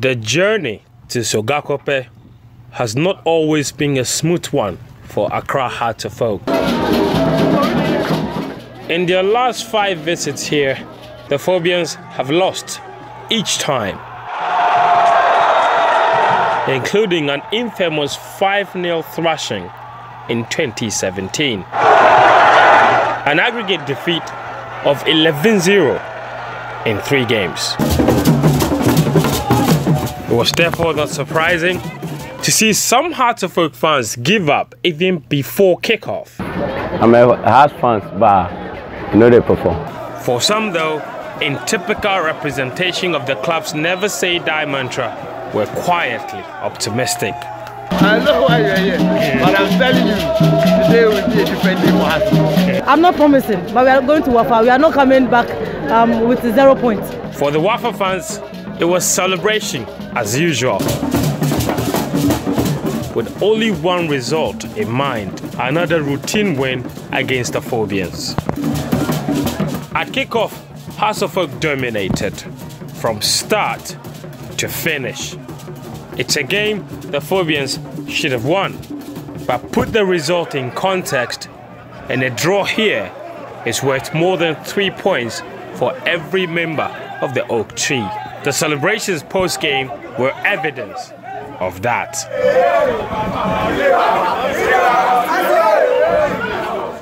The journey to Sogakope has not always been a smooth one for Accra Hearts of Oak. In their last five visits here, the Phobians have lost each time, including an infamous 5-0 thrashing in 2017. An aggregate defeat of 11-0 in three games. It was therefore not surprising to see some Hearts of Oak fans give up even before kickoff. I'm a Hearts fan, but you know they perform. For some though, in typical representation of the club's never say die mantra, were quietly optimistic. I know why you're here, but I'm telling you, today will be a different day for us. I'm not promising, but we are going to Wafa. We are not coming back um, with zero points. For the Wafa fans, it was celebration as usual. With only one result in mind, another routine win against the Phobians. At kickoff, Oak dominated from start to finish. It's a game the Phobians should have won, but put the result in context, and a draw here is worth more than three points for every member of the Oak Tree. The celebrations post game were evidence of that.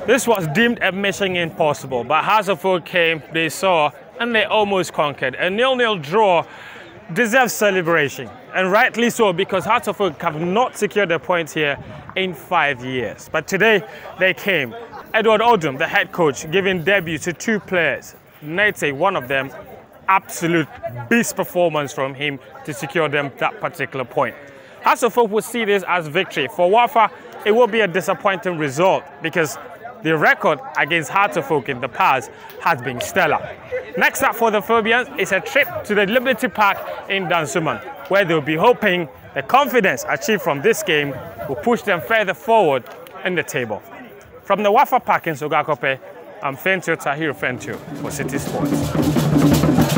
This was deemed a mission impossible, but Oak came, they saw, and they almost conquered. A nil-nil draw deserves celebration, and rightly so, because Oak have not secured a point here in five years. But today, they came. Edward Odoom, the head coach, giving debut to two players. Nettey, one of them, absolute beast performance from him to secure them that particular point. Oak will see this as victory. For Wafa, it will be a disappointing result because the record against Oak in the past has been stellar. Next up for the Phobians is a trip to the Liberty Park in Dansoman, where they'll be hoping the confidence achieved from this game will push them further forward in the table. From the Wafa Park in Sogakope, I'm Fentuo Tahir Fentuo for Citi Sports.